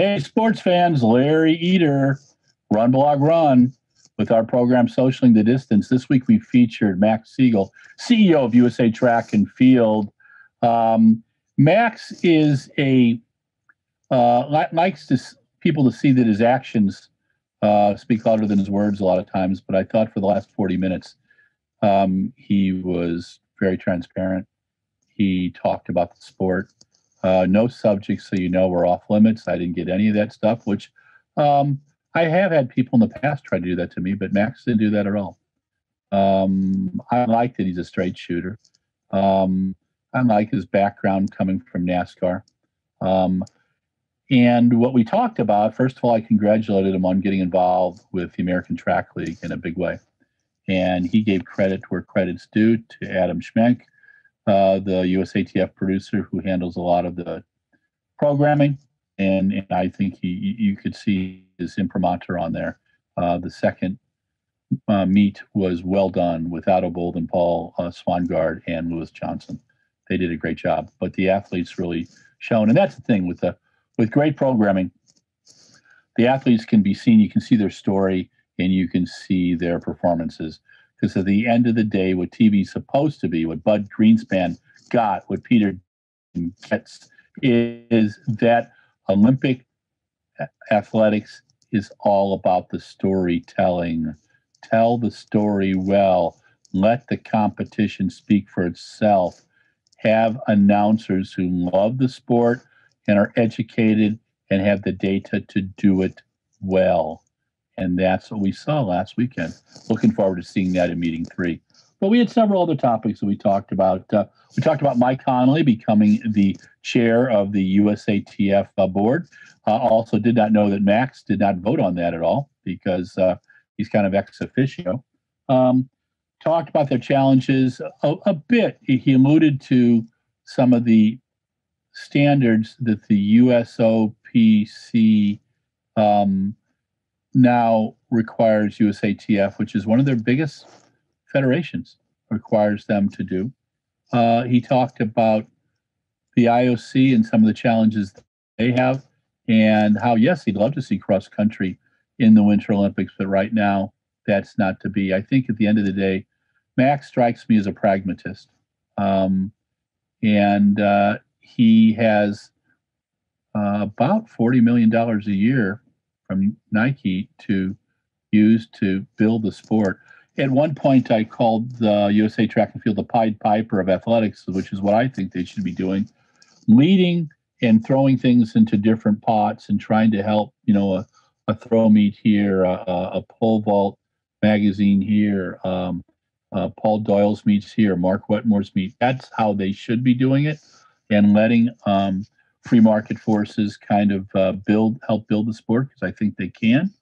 Hey, sports fans, Larry Eder, Run Blog Run, with our program Socialing the Distance. This week we featured Max Siegel, CEO of USA Track and Field. Um, Max is a uh, likes to people to see that his actions uh, speak louder than his words a lot of times. But I thought for the last 40 minutes, um, he was very transparent. He talked about the sport. Uh, no subjects, so you know, were off limits. I didn't get any of that stuff, which um, I have had people in the past try to do that to me, but Max didn't do that at all. Um, I like that he's a straight shooter. Um, I like his background coming from NASCAR. Um, and what we talked about, first of all, I congratulated him on getting involved with the American Track League in a big way. And he gave credit where credit's due to Adam Schmeck, uh, the USATF producer who handles a lot of the programming. And, and I think he, you could see his imprimatur on there. Uh, the second uh, meet was well done with Ato Boldon, Paul uh, Swangard, and Lewis Johnson. They did a great job. But the athletes really shown, and that's the thing with the with great programming, the athletes can be seen. You can see their story and you can see their performances. Because at the end of the day, what TV is supposed to be, what Bud Greenspan got, what Peter gets, is that Olympic athletics is all about the storytelling. Tell the story well. Let the competition speak for itself. Have announcers who love the sport and are educated and have the data to do it well. And that's what we saw last weekend. Looking forward to seeing that in meeting three. But we had several other topics that we talked about. Uh, we talked about Mike Conley becoming the chair of the USATF uh, board. Uh, also, did not know that Max did not vote on that at all because uh, he's kind of ex officio. Um, talked about their challenges a, a bit. He alluded to some of the standards that the USOPC um, now requires USATF, which is one of their biggest federations, requires them to do. Uh, he talked about the IOC and some of the challenges they have, and how, yes, he'd love to see cross country in the Winter Olympics, but right now that's not to be. I think at the end of the day, Max strikes me as a pragmatist. Um, and uh, he has uh, about $40 million a year from Nike to use to build the sport. At one point, I called the USA Track and Field the Pied Piper of athletics, which is what I think they should be doing, leading and throwing things into different pots and trying to help, you know, a, a throw meet here, a, a pole vault magazine here, um, uh, Paul Doyle's meets here, Mark Wetmore's meet. That's how they should be doing it and letting um, free market forces kind of uh, build help build the sport because I think they can.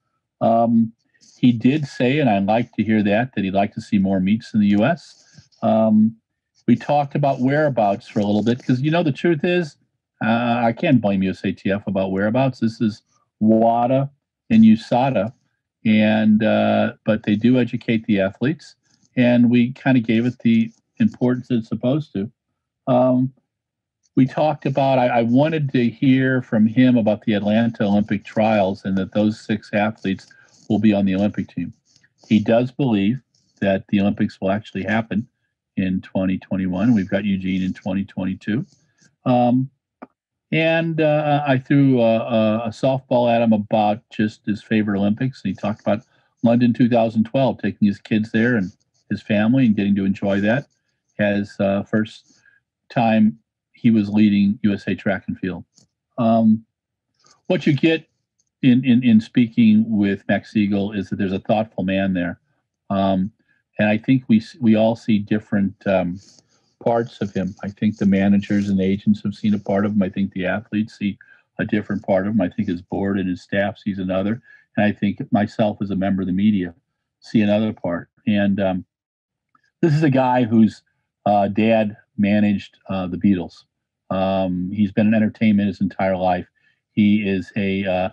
Um, he did say, and I'd like to hear that, that he'd like to see more meets in the U.S. Um, we talked about whereabouts for a little bit because you know the truth is uh, I can't blame USATF about whereabouts. This is WADA and USADA, and uh, but they do educate the athletes, and we kind of gave it the importance it's supposed to. Um, we talked about I, I, wanted to hear from him about the atlanta olympic trials and that those six athletes will be on the olympic team. He does believe that the olympics will actually happen in 2021 we've got eugene in 2022 um, and uh, i threw a, a, softball at him about just his favorite olympics and he talked about london 2012 taking his kids there and his family and getting to enjoy that. As uh, first time he was leading USA Track and Field. Um, what you get in, in, in speaking with Max Siegel is that there's a thoughtful man there. Um, and I think we, we all see different um, parts of him. I think the managers and agents have seen a part of him. I think the athletes see a different part of him. I think his board and his staff sees another. And I think myself as a member of the media see another part. And um, this is a guy whose uh, dad managed uh, the Beatles. Um, he's been in entertainment his entire life. He is a uh,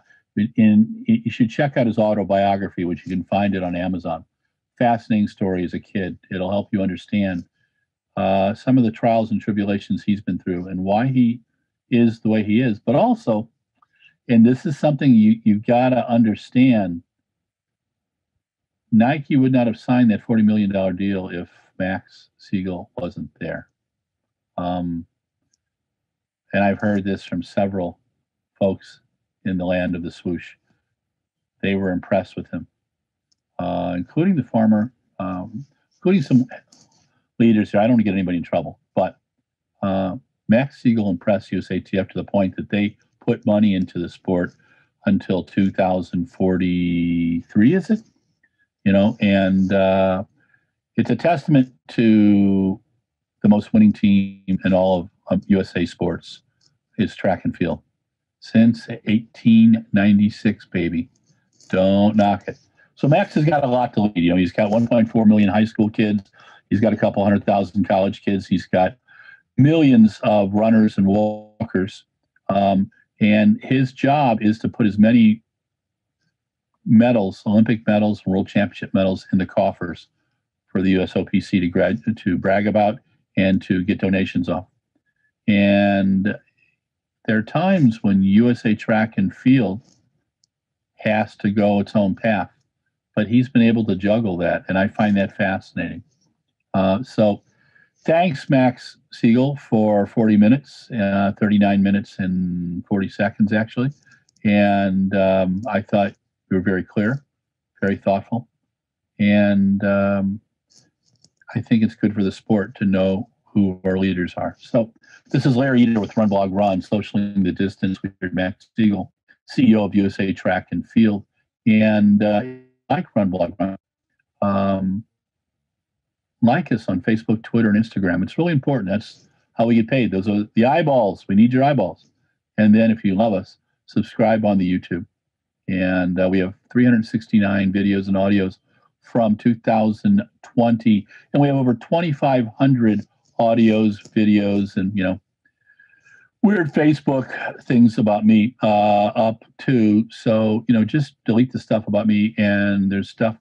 in. You should check out his autobiography, which you can find it on Amazon. Fascinating story as a kid. It'll help you understand uh, some of the trials and tribulations he's been through and why he is the way he is. But also, and this is something you you've got to understand. Nike would not have signed that forty million dollar deal if Max Siegel wasn't there. Um, and I've heard this from several folks in the land of the swoosh. They were impressed with him, uh, including the former, um, including some leaders here. I don't want to get anybody in trouble, but uh, Max Siegel impressed USATF to the point that they put money into the sport until 2043, is it? You know, and uh, it's a testament to the most winning team in all of, of USA sports is track and field since 1896, baby. Don't knock it. So Max has got a lot to lead. You know, he's got 1.4 million high school kids. He's got a couple hundred thousand college kids. He's got millions of runners and walkers. Um, and his job is to put as many medals, Olympic medals, World Championship medals, in the coffers for the USOPC to grad to brag about and to get donations off. And there are times when USA Track and Field has to go its own path, but he's been able to juggle that, and I find that fascinating. Uh, so, thanks, Max Siegel, for 40 minutes, uh, 39 minutes and 40 seconds, actually. And um, I thought you were very clear, very thoughtful, and um, I think it's good for the sport to know who our leaders are. So this is Larry Eder with Run Blog Run, socialing the distance with Max Siegel, CEO of USA Track and Field, and uh, like Run Blog Run. Um, like us on Facebook, Twitter, and Instagram. It's really important. That's how we get paid. Those are the eyeballs. We need your eyeballs. And then if you love us, subscribe on the YouTube. And uh, we have 369 videos and audios from 2020, and we have over 2,500 audios, videos, and you know, weird Facebook things about me uh, up too. So you know, just delete the stuff about me, and there's stuff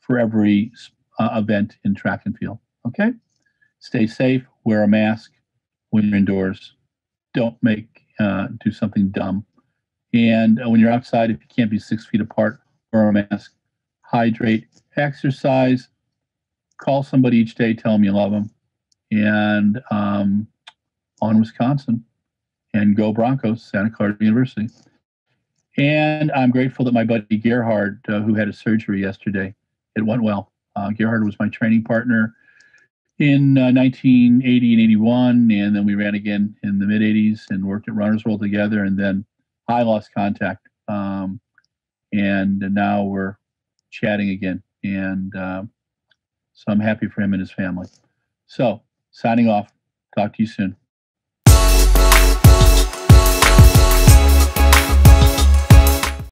for every uh, event in track and field. Okay, stay safe, wear a mask when you're indoors. Don't make uh, do something dumb. And when you're outside, if you can't be six feet apart, wear a mask. Hydrate, exercise, call somebody each day, tell them you love them, and um, on Wisconsin, and go Broncos, Santa Clara University. And I'm grateful that my buddy Gerhard, uh, who had a surgery yesterday, it went well. Uh, Gerhard was my training partner in uh, 1980 and 81, and then we ran again in the mid 80s and worked at Runners World together. And then I lost contact, um, and now we're chatting again. And uh, so I'm happy for him and his family. So, signing off. Talk to you soon.